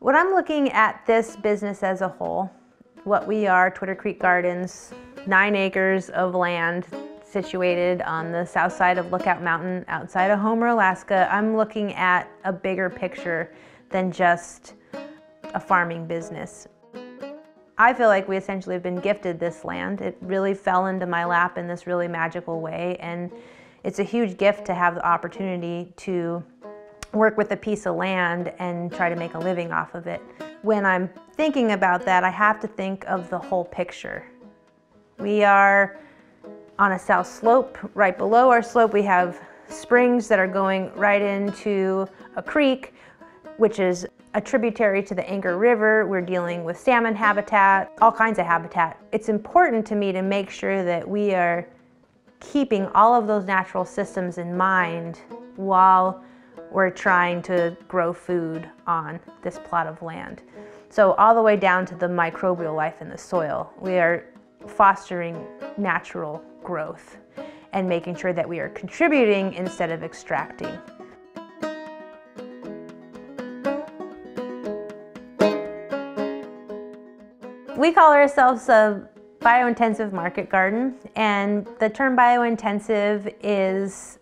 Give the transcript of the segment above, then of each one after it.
When I'm looking at this business as a whole, what we are, Twitter Creek Gardens, nine acres of land situated on the south side of Lookout Mountain outside of Homer, Alaska, I'm looking at a bigger picture than just a farming business. I feel like we essentially have been gifted this land. It really fell into my lap in this really magical way and it's a huge gift to have the opportunity to work with a piece of land and try to make a living off of it. When I'm thinking about that, I have to think of the whole picture. We are on a south slope. Right below our slope, we have springs that are going right into a creek, which is a tributary to the Anchor River. We're dealing with salmon habitat, all kinds of habitat. It's important to me to make sure that we are keeping all of those natural systems in mind while we're trying to grow food on this plot of land. So all the way down to the microbial life in the soil. We are fostering natural growth and making sure that we are contributing instead of extracting. We call ourselves a biointensive market garden and the term biointensive is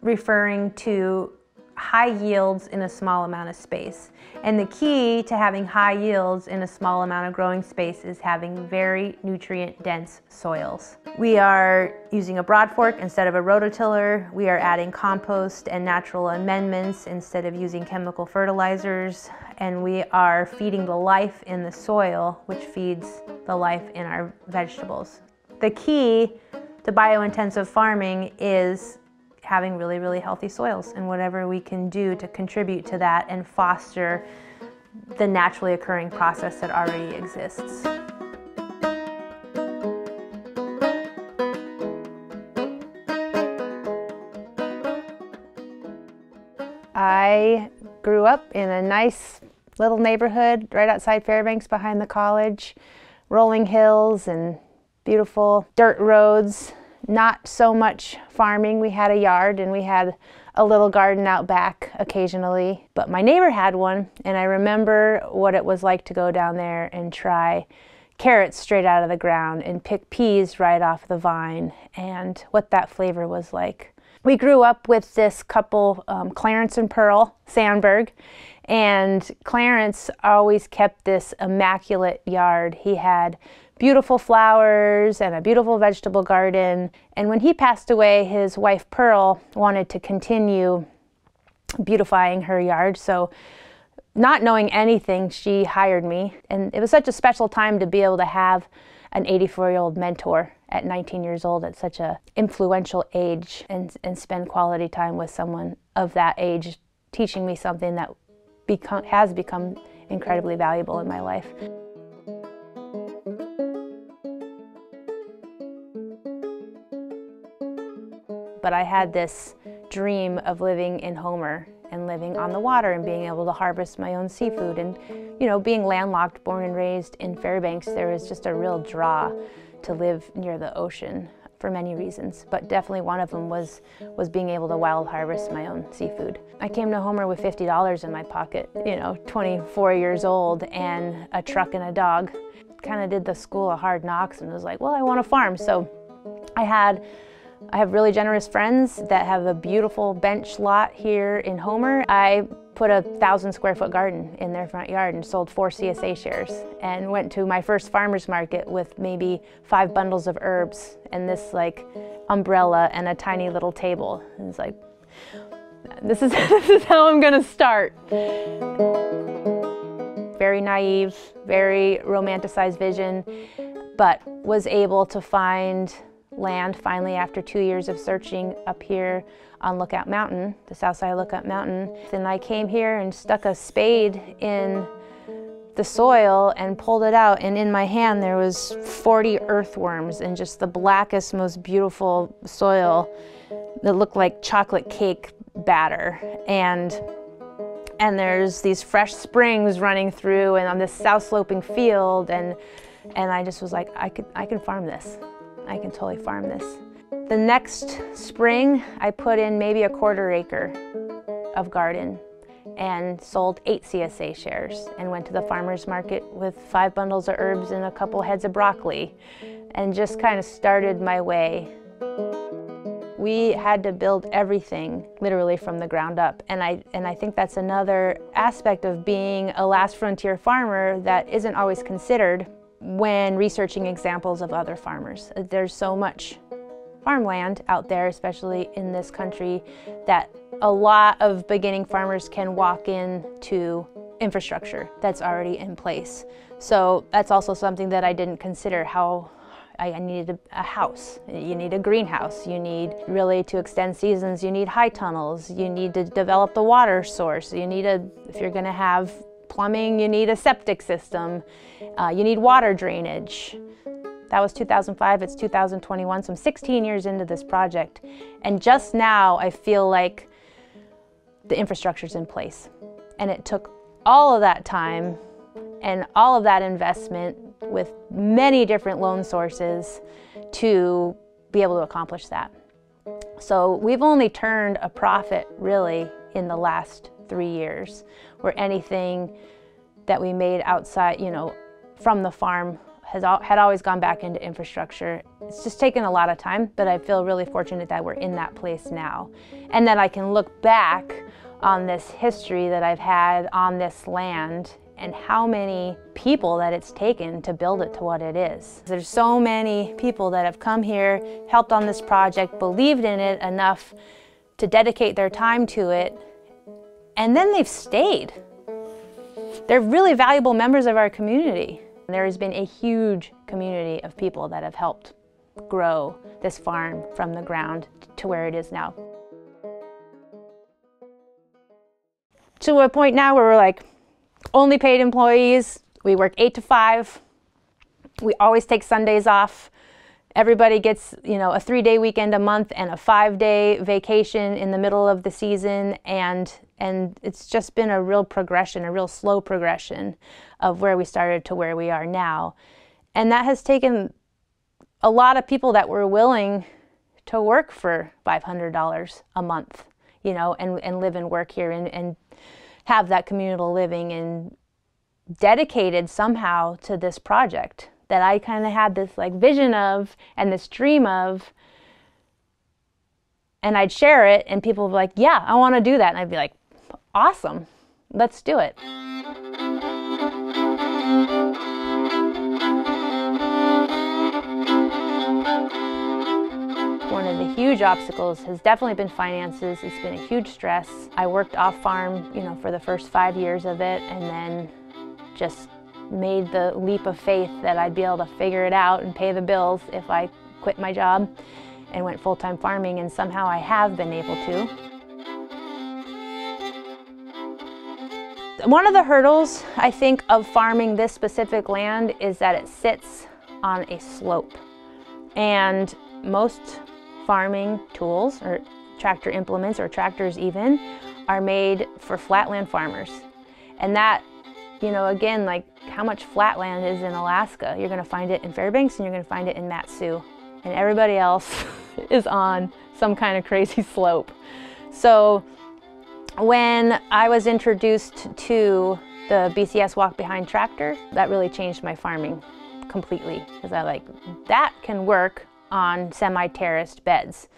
referring to high yields in a small amount of space. And the key to having high yields in a small amount of growing space is having very nutrient dense soils. We are using a broad fork instead of a rototiller. We are adding compost and natural amendments instead of using chemical fertilizers. And we are feeding the life in the soil, which feeds the life in our vegetables. The key to biointensive farming is having really, really healthy soils and whatever we can do to contribute to that and foster the naturally occurring process that already exists. I grew up in a nice little neighborhood right outside Fairbanks behind the college, rolling hills and beautiful dirt roads not so much farming. We had a yard and we had a little garden out back occasionally, but my neighbor had one and I remember what it was like to go down there and try carrots straight out of the ground and pick peas right off the vine and what that flavor was like. We grew up with this couple, um, Clarence and Pearl Sandberg, and Clarence always kept this immaculate yard. He had beautiful flowers and a beautiful vegetable garden. And when he passed away, his wife Pearl wanted to continue beautifying her yard. So not knowing anything, she hired me. And it was such a special time to be able to have an 84 year old mentor at 19 years old at such a influential age and, and spend quality time with someone of that age teaching me something that become, has become incredibly valuable in my life. But I had this dream of living in Homer and living on the water and being able to harvest my own seafood. And, you know, being landlocked, born and raised in Fairbanks, there was just a real draw to live near the ocean for many reasons, but definitely one of them was, was being able to wild harvest my own seafood. I came to Homer with $50 in my pocket, you know, 24 years old and a truck and a dog. Kind of did the school of hard knocks and was like, well, I want a farm. So I had I have really generous friends that have a beautiful bench lot here in Homer. I put a thousand square foot garden in their front yard and sold four CSA shares and went to my first farmer's market with maybe five bundles of herbs and this like umbrella and a tiny little table. And it's like, this is, this is how I'm gonna start. Very naive, very romanticized vision, but was able to find land finally after two years of searching up here on Lookout Mountain, the south side of Lookout Mountain. Then I came here and stuck a spade in the soil and pulled it out. And in my hand there was 40 earthworms in just the blackest most beautiful soil that looked like chocolate cake batter. And and there's these fresh springs running through and on this south sloping field. And and I just was like I could I can farm this I can totally farm this. The next spring, I put in maybe a quarter acre of garden. and sold eight CSA shares and went to the farmer's market with five bundles of herbs and a couple heads of broccoli and just kind of started my way. We had to build everything literally from the ground up. And I, and I think that's another aspect of being a last frontier farmer that isn't always considered when researching examples of other farmers. There's so much farmland out there, especially in this country, that a lot of beginning farmers can walk into infrastructure that's already in place. So that's also something that I didn't consider how I needed a, house. You need a greenhouse. You need really to extend seasons, you need high tunnels. You need to develop the water source. You need a, if you're gonna have plumbing, you need a septic system. Uh, you need water drainage. That was 2005, it's 2021, so I'm 16 years into this project. And just now I feel like the infrastructure's in place. And it took all of that time and all of that investment with many different loan sources to be able to accomplish that. So we've only turned a profit really in the last three years, where anything that we made outside, you know, from the farm has had always gone back into infrastructure. It's just taken a lot of time, but I feel really fortunate that we're in that place now. And that I can look back on this history that I've had on this land and how many people that it's taken to build it to what it is. There's so many people that have come here, helped on this project, believed in it enough to dedicate their time to it, and then they've stayed. They're really valuable members of our community. There has been a huge community of people that have helped grow this farm from the ground to where it is now. To a point now where we're like, only paid employees, we work eight to five, we always take Sundays off. Everybody gets, you know, a three-day weekend a month and a five-day vacation in the middle of the season, and and it's just been a real progression, a real slow progression of where we started to where we are now, and that has taken a lot of people that were willing to work for $500 a month, you know, and, and live and work here and, and have that communal living and dedicated somehow to this project that I kind of had this like vision of and this dream of. And I'd share it, and people would be like, Yeah, I want to do that. And I'd be like, Awesome, let's do it. One of the huge obstacles has definitely been finances. It's been a huge stress. I worked off farm, you know, for the first five years of it, and then just made the leap of faith that I'd be able to figure it out and pay the bills if I quit my job and went full-time farming and somehow I have been able to. One of the hurdles I think of farming this specific land is that it sits on a slope and most farming tools or tractor implements or tractors even are made for flatland farmers and that you know, again, like how much flat land is in Alaska. You're gonna find it in Fairbanks and you're gonna find it in Mat-Su. And everybody else is on some kind of crazy slope. So when I was introduced to the BCS walk behind tractor, that really changed my farming completely. Because I like, that can work on semi-terraced beds.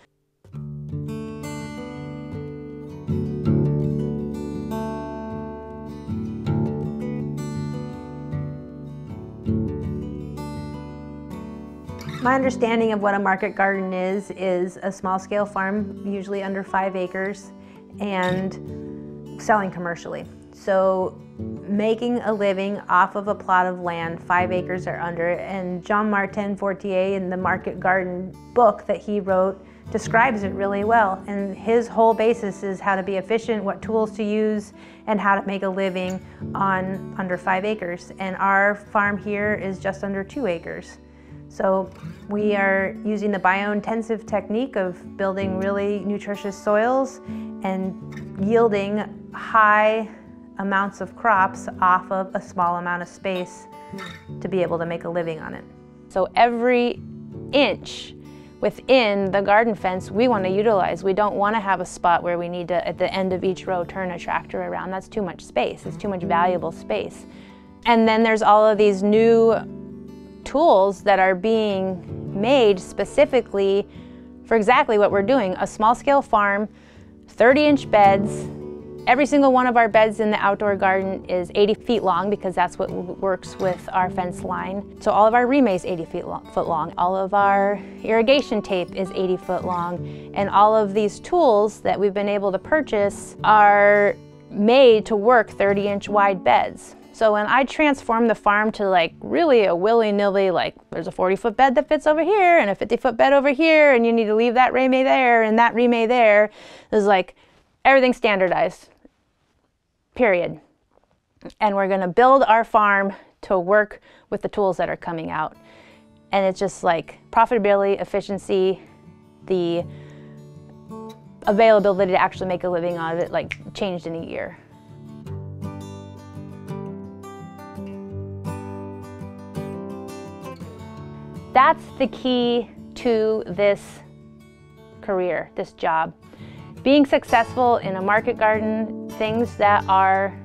My understanding of what a market garden is, is a small scale farm, usually under five acres, and selling commercially. So making a living off of a plot of land, five acres or under, and Jean-Martin Fortier in the Market Garden book that he wrote describes it really well. And his whole basis is how to be efficient, what tools to use, and how to make a living on under five acres. And our farm here is just under two acres. So we are using the biointensive technique of building really nutritious soils and yielding high amounts of crops off of a small amount of space to be able to make a living on it. So every inch within the garden fence we want to utilize. We don't want to have a spot where we need to, at the end of each row, turn a tractor around. That's too much space. It's too much valuable space. And then there's all of these new tools that are being made specifically for exactly what we're doing, a small scale farm, 30 inch beds, Every single one of our beds in the outdoor garden is 80 feet long because that's what works with our fence line. So all of our remay's is 80 feet long, foot long. All of our irrigation tape is 80 foot long. And all of these tools that we've been able to purchase are made to work 30 inch wide beds. So when I transform the farm to like really a willy-nilly, like there's a 40 foot bed that fits over here and a 50 foot bed over here and you need to leave that remay there and that remay there, there's like everything standardized period. And we're going to build our farm to work with the tools that are coming out. And it's just like profitability, efficiency, the availability to actually make a living out of it, like changed in a year. That's the key to this career, this job. Being successful in a market garden things that are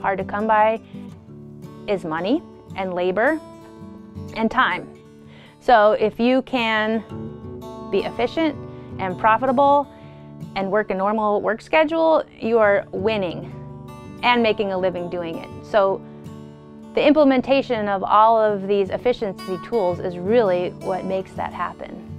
hard to come by is money and labor and time. So if you can be efficient and profitable and work a normal work schedule, you are winning and making a living doing it. So the implementation of all of these efficiency tools is really what makes that happen.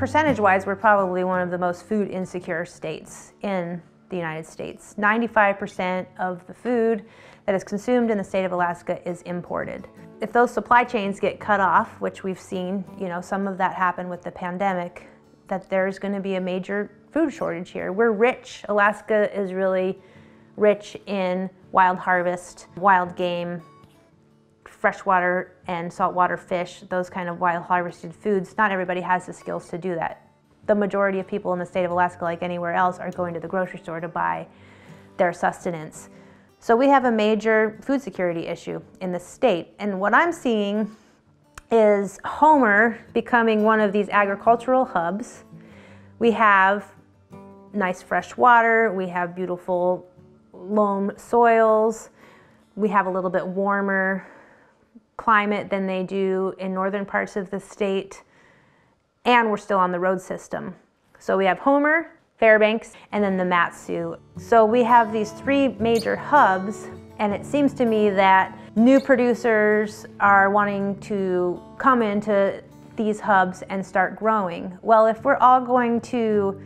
percentage-wise, we're probably one of the most food insecure states in the United States. 95% of the food that is consumed in the state of Alaska is imported. If those supply chains get cut off, which we've seen, you know, some of that happen with the pandemic, that there's going to be a major food shortage here. We're rich. Alaska is really rich in wild harvest, wild game, freshwater and saltwater fish, those kind of wild harvested foods, not everybody has the skills to do that. The majority of people in the state of Alaska, like anywhere else, are going to the grocery store to buy their sustenance. So we have a major food security issue in the state. And what I'm seeing is Homer becoming one of these agricultural hubs. We have nice fresh water, we have beautiful loam soils, we have a little bit warmer climate than they do in northern parts of the state, and we're still on the road system. So we have Homer, Fairbanks, and then the Mat-Su. So we have these three major hubs, and it seems to me that new producers are wanting to come into these hubs and start growing. Well, if we're all going to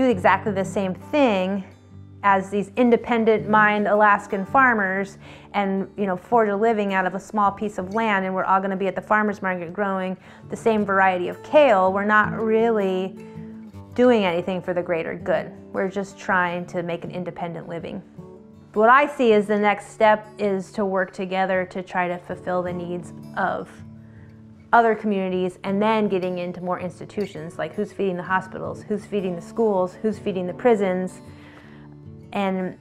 do exactly the same thing, as these independent mind Alaskan farmers and you know forge a living out of a small piece of land and we're all going to be at the farmers market growing the same variety of kale. We're not really doing anything for the greater good. We're just trying to make an independent living. What I see is the next step is to work together to try to fulfill the needs of other communities and then getting into more institutions like who's feeding the hospitals, who's feeding the schools, who's feeding the prisons, and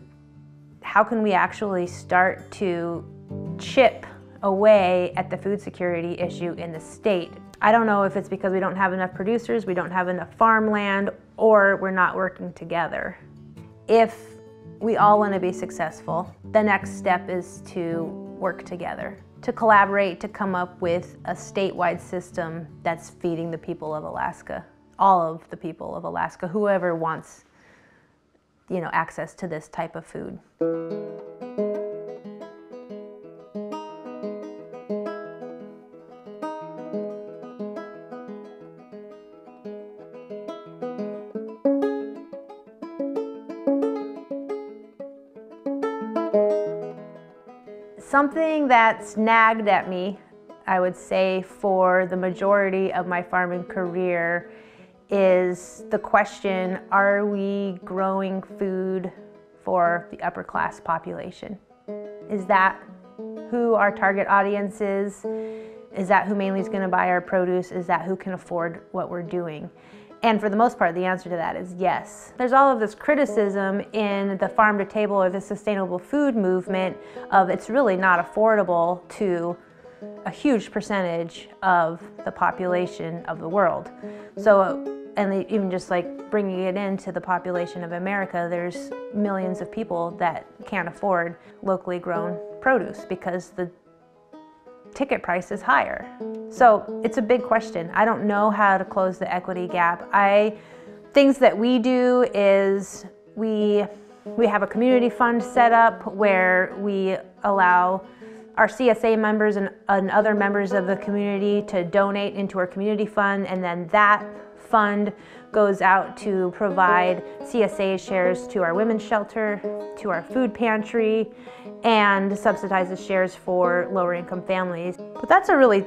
how can we actually start to chip away at the food security issue in the state. I don't know if it's because we don't have enough producers, we don't have enough farmland, or we're not working together. If we all want to be successful, the next step is to work together, to collaborate, to come up with a statewide system that's feeding the people of Alaska, all of the people of Alaska, whoever wants you know, access to this type of food. Something that snagged at me, I would say, for the majority of my farming career is the question, are we growing food for the upper class population? Is that who our target audience is? Is that who mainly is gonna buy our produce? Is that who can afford what we're doing? And for the most part, the answer to that is yes. There's all of this criticism in the farm to table or the sustainable food movement of it's really not affordable to a huge percentage of the population of the world. So, and even just like bringing it into the population of America, there's millions of people that can't afford locally grown produce because the ticket price is higher. So it's a big question. I don't know how to close the equity gap. I things that we do is we we have a community fund set up where we allow our CSA members and, and other members of the community to donate into our community fund and then that fund goes out to provide CSA shares to our women's shelter, to our food pantry, and subsidizes shares for lower income families. But that's a really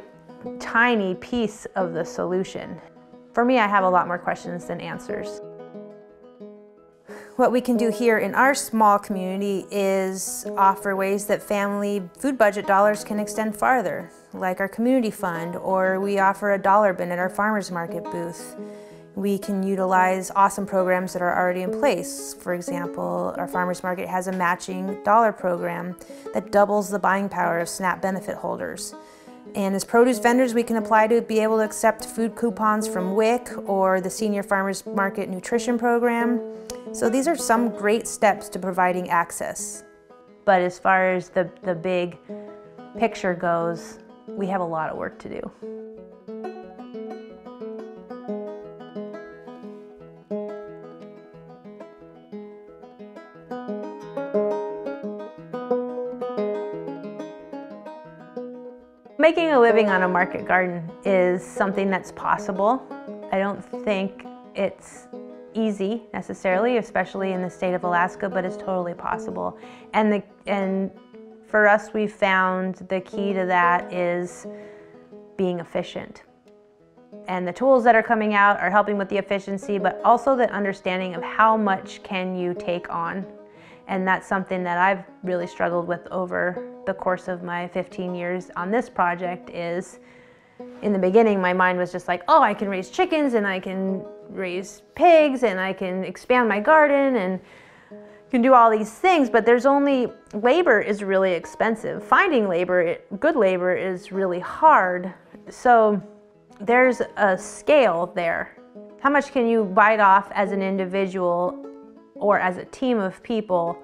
tiny piece of the solution. For me, I have a lot more questions than answers. What we can do here in our small community is offer ways that family food budget dollars can extend farther, like our community fund, or we offer a dollar bin at our farmers market booth. We can utilize awesome programs that are already in place. For example, our farmers market has a matching dollar program that doubles the buying power of SNAP benefit holders. And as produce vendors, we can apply to be able to accept food coupons from WIC or the Senior Farmers Market Nutrition Program. So these are some great steps to providing access. But as far as the, the big picture goes, we have a lot of work to do. A living on a market garden is something that's possible. I don't think it's easy necessarily, especially in the state of Alaska, but it's totally possible. And the and for us, we found the key to that is being efficient. And the tools that are coming out are helping with the efficiency, but also the understanding of how much can you take on. And that's something that I've really struggled with over the course of my 15 years on this project is in the beginning my mind was just like oh i can raise chickens and i can raise pigs and i can expand my garden and can do all these things but there's only labor is really expensive. Finding labor good labor is really hard. So there's a scale there. How much can you bite off as an individual or as a team of people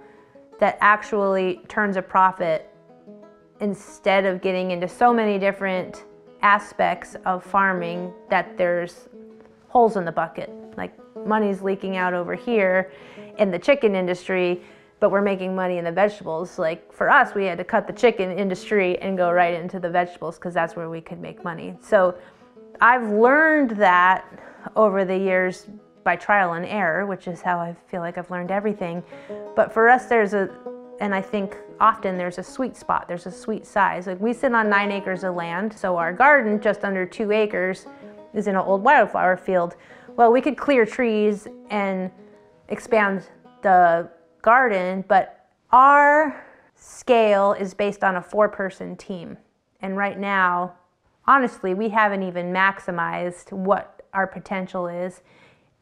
that actually turns a profit instead of getting into so many different aspects of farming that there's holes in the bucket. Like money's leaking out over here in the chicken industry, but we're making money in the vegetables. Like for us, we had to cut the chicken industry and go right into the vegetables because that's where we could make money. So I've learned that over the years by trial and error, which is how I feel like I've learned everything. But for us, there's a and I think often there's a sweet spot, there's a sweet size. Like we sit on nine acres of land, so our garden, just under two acres, is in an old wildflower field. Well, we could clear trees and expand the garden, but our scale is based on a four person team. And right now, honestly, we haven't even maximized what our potential is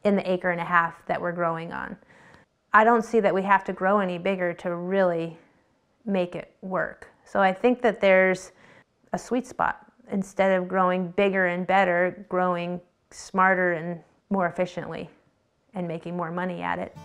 in the acre and a half that we're growing on. I don't see that we have to grow any bigger to really make it work. So I think that there's a sweet spot. Instead of growing bigger and better, growing smarter and more efficiently and making more money at it.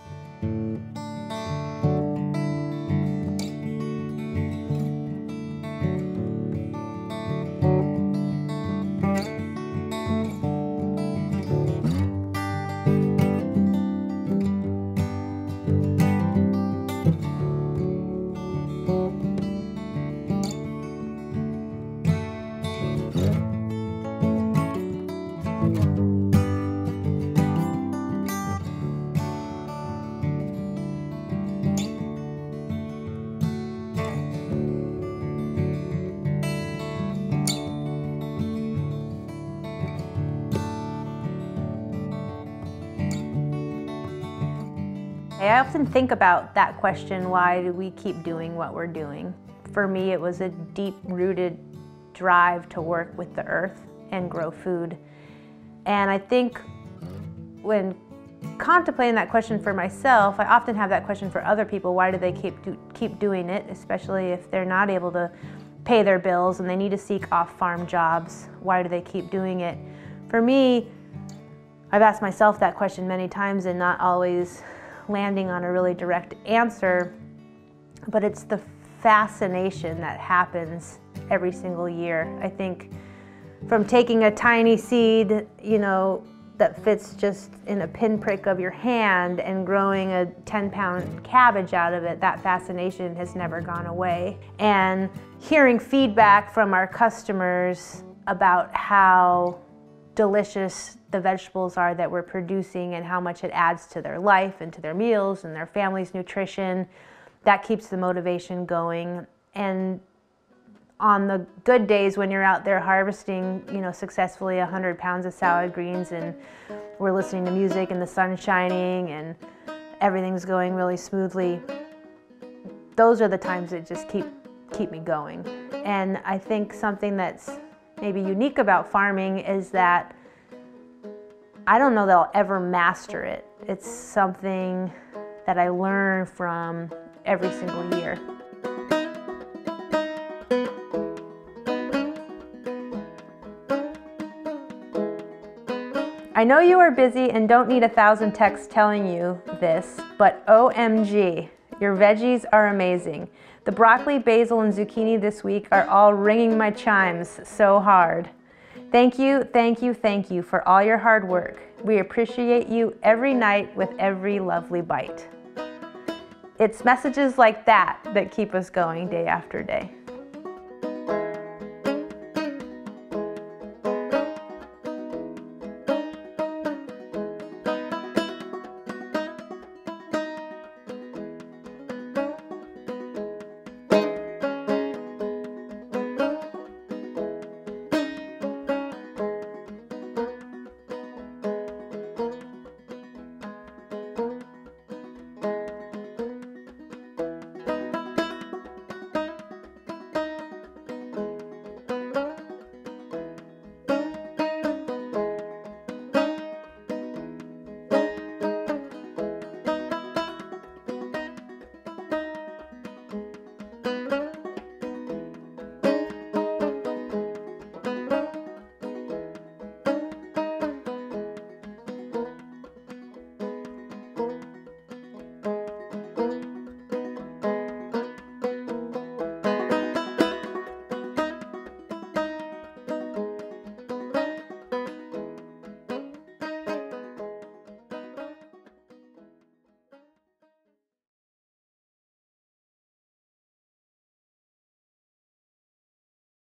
I often think about that question, why do we keep doing what we're doing? For me, it was a deep-rooted drive to work with the earth and grow food. And I think when contemplating that question for myself, I often have that question for other people, why do they keep, do, keep doing it, especially if they're not able to pay their bills and they need to seek off farm jobs. Why do they keep doing it? For me, I've asked myself that question many times and not always landing on a really direct answer, but it's the fascination that happens every single year. I think from taking a tiny seed, you know, that fits just in a pinprick of your hand and growing a 10 pound cabbage out of it, that fascination has never gone away. And hearing feedback from our customers about how delicious the vegetables are that we're producing and how much it adds to their life and to their meals and their family's nutrition, that keeps the motivation going. And on the good days when you're out there harvesting, you know, successfully 100 pounds of salad greens and we're listening to music and the sun's shining and everything's going really smoothly, those are the times that just keep keep me going. And I think something that's maybe unique about farming is that I don't know that I'll ever master it. It's something that I learn from every single year. I know you are busy and don't need a thousand texts telling you this, but OMG, your veggies are amazing. The broccoli, basil, and zucchini this week are all ringing my chimes so hard. Thank you, thank you, thank you for all your hard work. We appreciate you every night with every lovely bite. It's messages like that that keep us going day after day.